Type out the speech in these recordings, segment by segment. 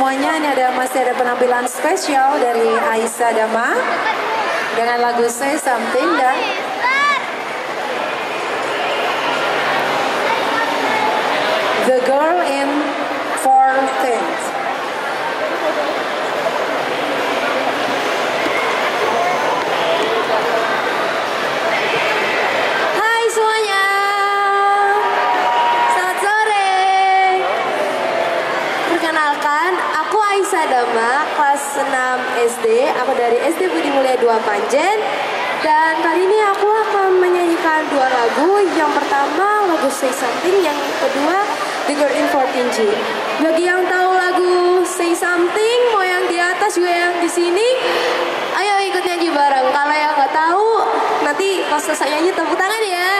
semuanya, ini ada masih ada penampilan spesial dari Aisyah Dama dengan lagu Say Something dan The Girl in Aisyah Dama, kelas 6 SD. Aku dari SD Budi Mulia 2 Panjen. Dan kali ini aku akan menyanyikan dua lagu. Yang pertama lagu Say Something, yang kedua The Girl in 14G. Bagi yang tahu lagu Say Something, mau yang di atas juga yang di sini, ayo ikut nyanyi bareng. Kalau yang nggak tahu, nanti pas selesai nyanyi tepuk tangan ya.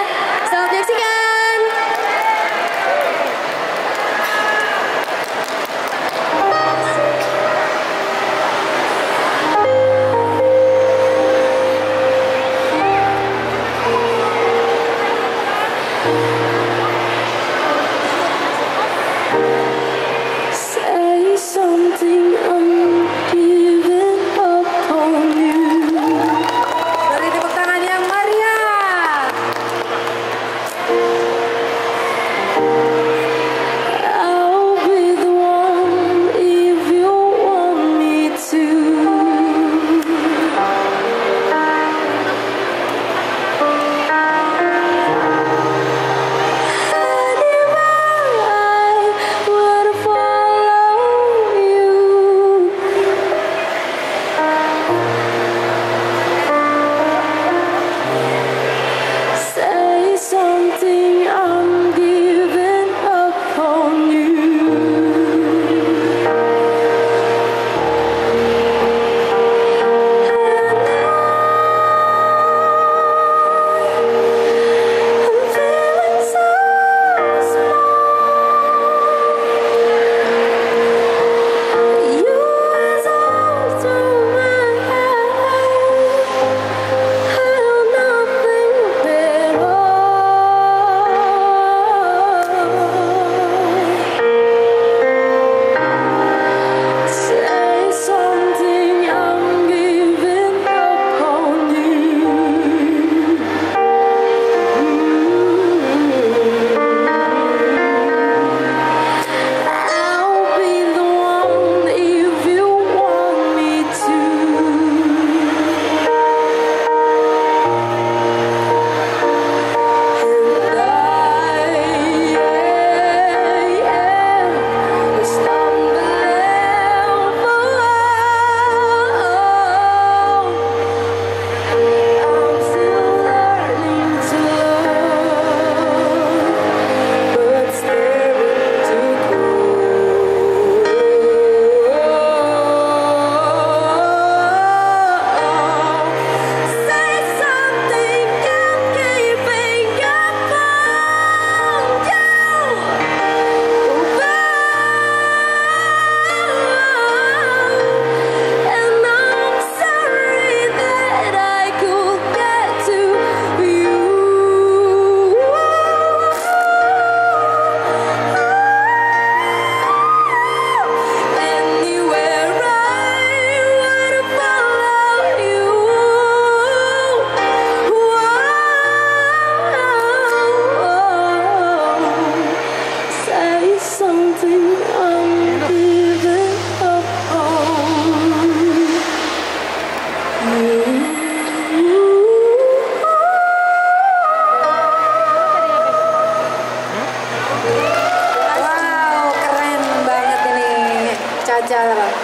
家的了。